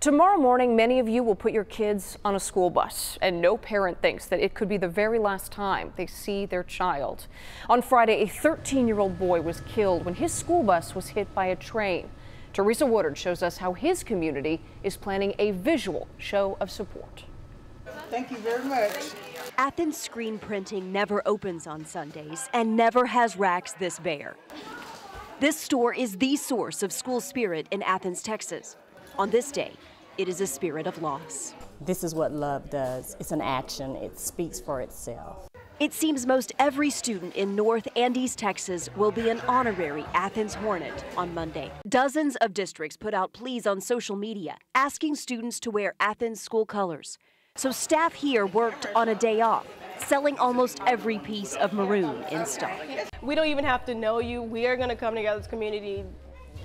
Tomorrow morning, many of you will put your kids on a school bus, and no parent thinks that it could be the very last time they see their child. On Friday, a 13 year old boy was killed when his school bus was hit by a train. Teresa Woodard shows us how his community is planning a visual show of support. Thank you very much. Athens screen printing never opens on Sundays and never has racks this bare. This store is the source of school spirit in Athens, Texas. On this day, it is a spirit of loss. This is what love does. It's an action. It speaks for itself. It seems most every student in North and East Texas will be an honorary Athens Hornet on Monday. Dozens of districts put out pleas on social media asking students to wear Athens school colors. So staff here worked on a day off, selling almost every piece of maroon in stock. We don't even have to know you. We are going to come together as a community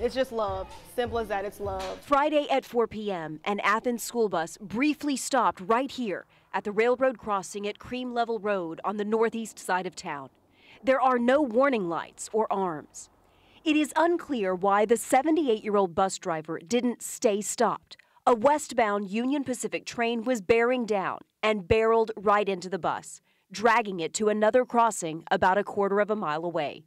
it's just love. Simple as that, it's love. Friday at 4 p.m., an Athens school bus briefly stopped right here at the railroad crossing at Cream Level Road on the northeast side of town. There are no warning lights or arms. It is unclear why the 78 year old bus driver didn't stay stopped. A westbound Union Pacific train was bearing down and barreled right into the bus, dragging it to another crossing about a quarter of a mile away.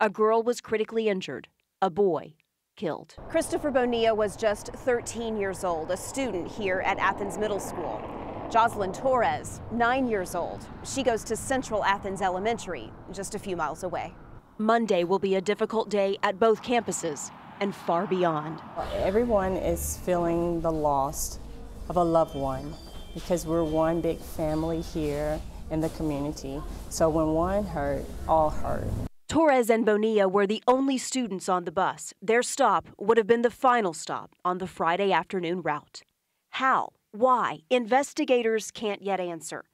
A girl was critically injured, a boy killed. Christopher Bonilla was just 13 years old, a student here at Athens Middle School. Jocelyn Torres, nine years old. She goes to Central Athens Elementary, just a few miles away. Monday will be a difficult day at both campuses and far beyond. Everyone is feeling the loss of a loved one because we're one big family here in the community. So when one hurt, all hurt. Torres and Bonilla were the only students on the bus. Their stop would have been the final stop on the Friday afternoon route. How? Why? Investigators can't yet answer.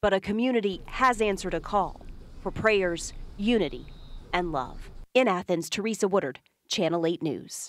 But a community has answered a call for prayers, unity, and love. In Athens, Teresa Woodard, Channel 8 News.